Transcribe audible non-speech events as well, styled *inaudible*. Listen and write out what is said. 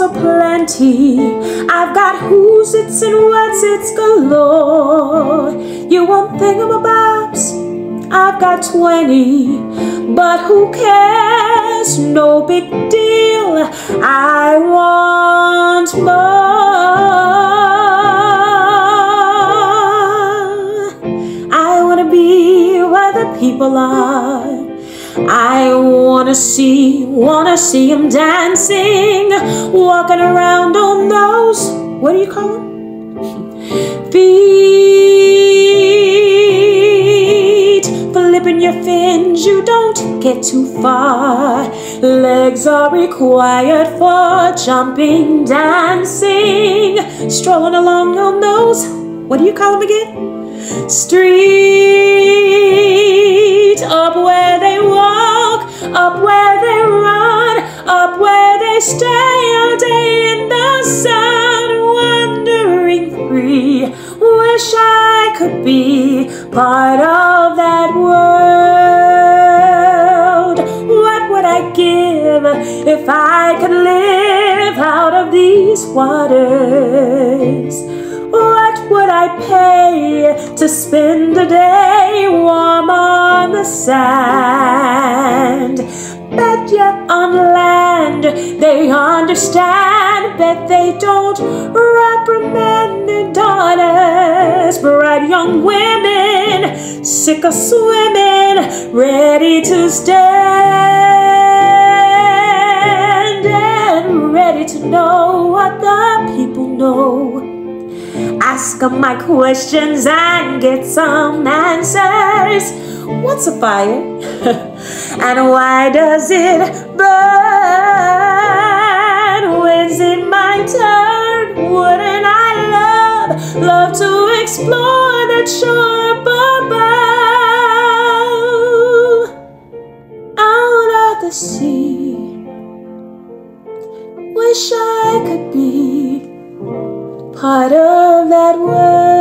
Aplenty. I've got who's its and what's its galore. You want thingamabobs? I've got 20, but who cares? No big deal. I want more. I want to be where the people are. I wanna see, wanna see him dancing, walking around on those, what do you call them? Feet flipping your fins, you don't get too far. Legs are required for jumping, dancing, strolling along on those, what do you call them again? Street, up where up where they run, up where they stay all day in the sun, wandering free. Wish I could be part of that world. What would I give if I could live out of these waters? What would I pay to spend a day warm on the sand? Bet you on land they understand, bet they don't reprimand their daughters. Bright young women, sick of swimming, ready to stand and ready to know what the people know. Ask them my questions and get some answers. What's a fire? *laughs* and why does it burn? When's it my turn? Wouldn't I love, love to explore that shore above? Out of the sea. Wish I could be part of that world.